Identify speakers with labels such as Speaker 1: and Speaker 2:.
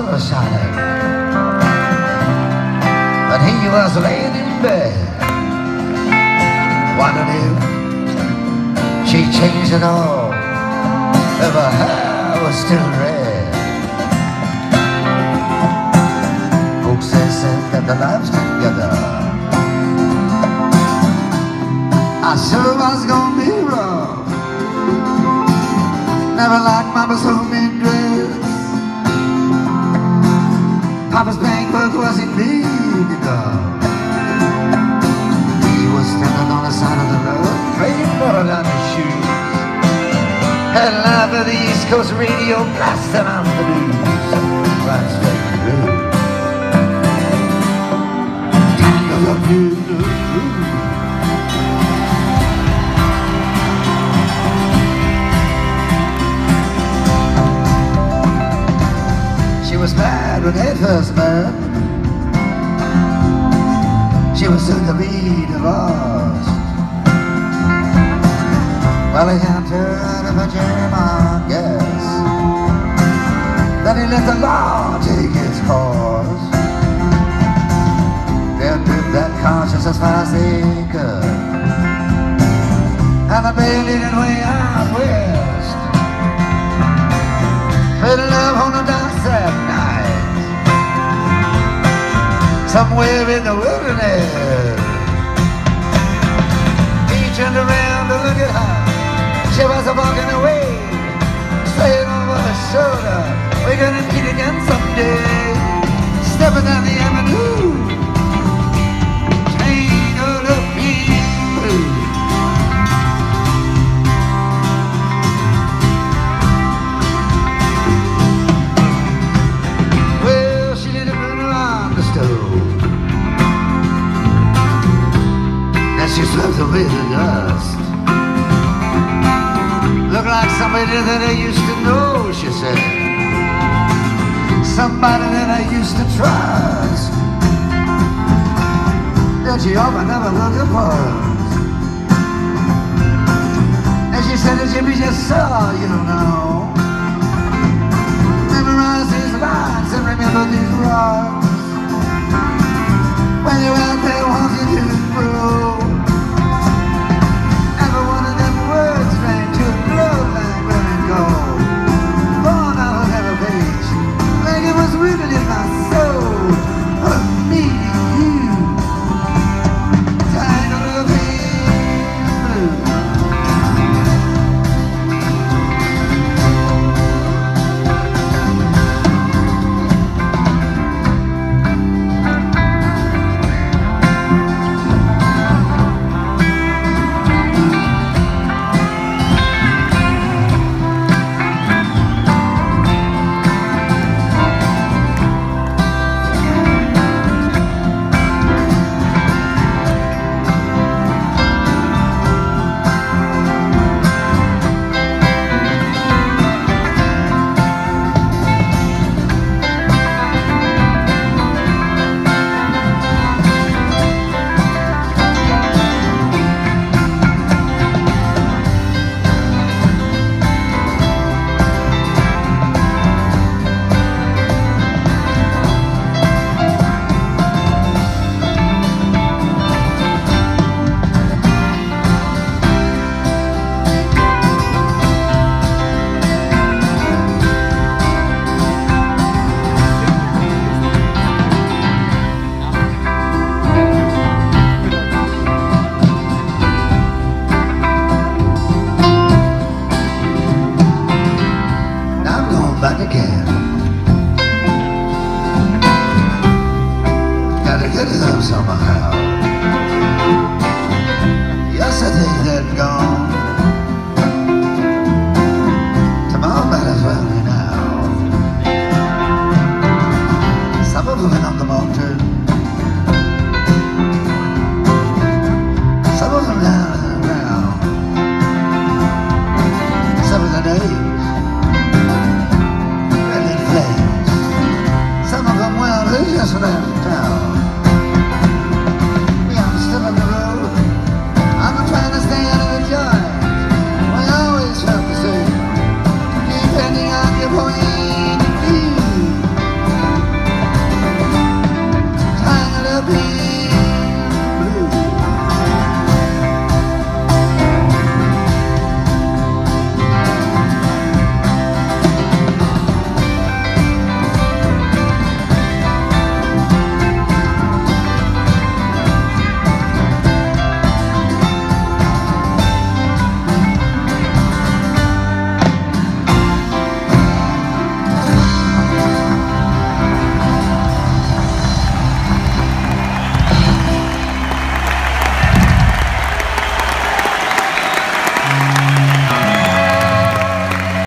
Speaker 1: suicide. And he was laying in bed. What to do? She changed it all. If her hair was still red. Folks, they said that the lives together. I sure was gonna be wrong. Never liked mama so mean. Papa's bankbook wasn't big enough. He was standing on the side of the road, praying for another shoes. And live of the East Coast radio blasting out the news. Right straight through. Tangled the blue. was back. 108th man. She was soon to be divorced. Well, he had turned a I guess. Then he let the law take its course They dripped that conscience as fast as they could. And the bail didn't way out west. Fiddle love on the dock Somewhere in the wilderness. He turned around to look at her. She was walking away, saying over her shoulder, We're gonna meet again someday. Stepping down the she swept away the dust. Look like somebody that I used to know, she said. Somebody that I used to trust. Then she opened up a little purse. And she said, if you just saw, you don't know. Again. Gotta get up somehow. Yesterday that gone. President Penn.